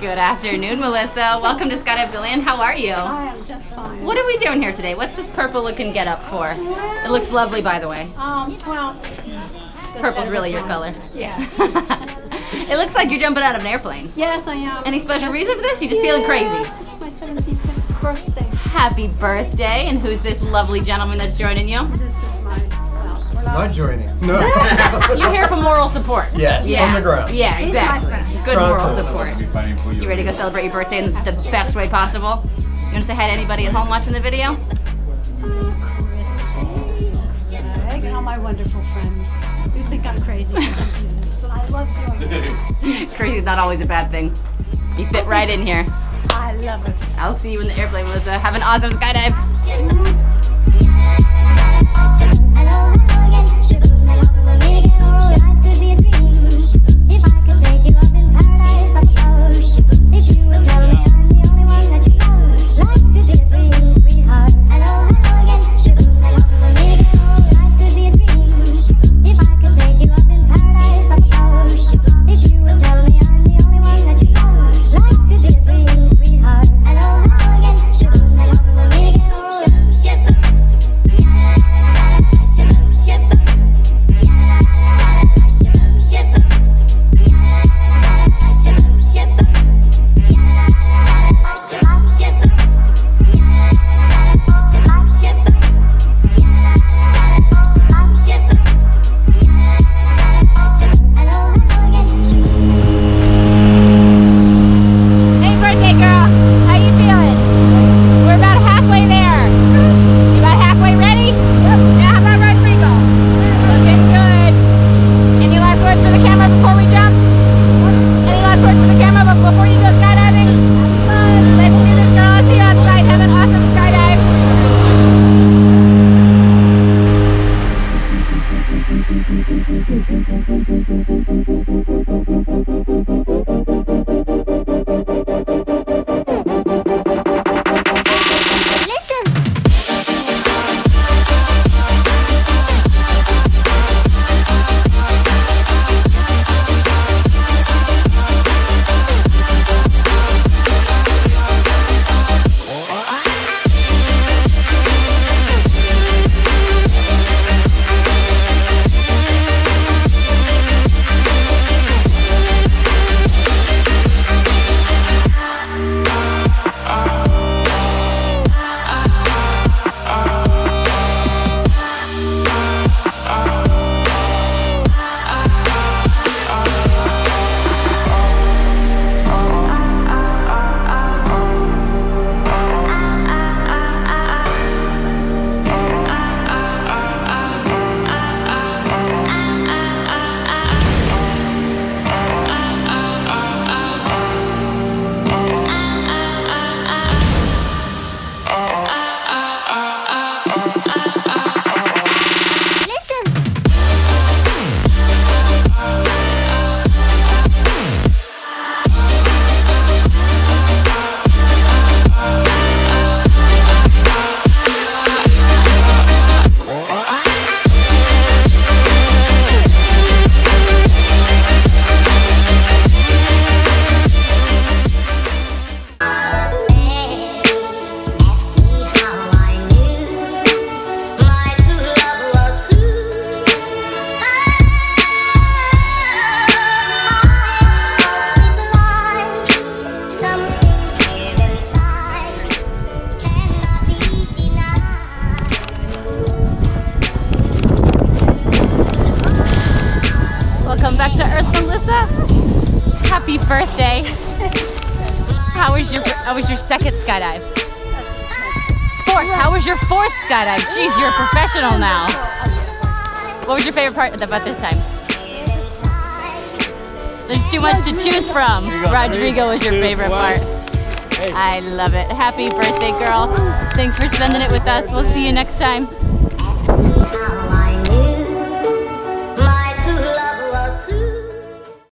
Good afternoon, Melissa. Welcome to Skydive DeLand. How are you? I am just fine. What are we doing here today? What's this purple looking get up for? It looks lovely, by the way. Um, well, Purple's really your color. Yeah. it looks like you're jumping out of an airplane. yes, I am. Any special reason for this? You just feeling crazy? This is my 75th birthday. Happy birthday! And who's this lovely gentleman that's joining you? Not, Not joining. No. You're here for moral support. Yes, on the ground. Yeah, exactly. Good Ground moral floor. support. You ready to go celebrate your birthday in the best way possible? You want to say hi to anybody at home watching the video? Christy, Greg, and all my wonderful friends. You think I'm crazy because I'm doing this, and I love doing it. Crazy's not always a bad thing. You fit right in here. I love it. I'll see you in the airplane, Melissa. Have an awesome skydive. Hey, Happy birthday. How was your How was your second skydive? Fourth. How was your fourth skydive? Jeez, you're a professional now. What was your favorite part about this time? There's too much to choose from. Rodrigo was your favorite part. I love it. Happy birthday, girl. Thanks for spending it with us. We'll see you next time.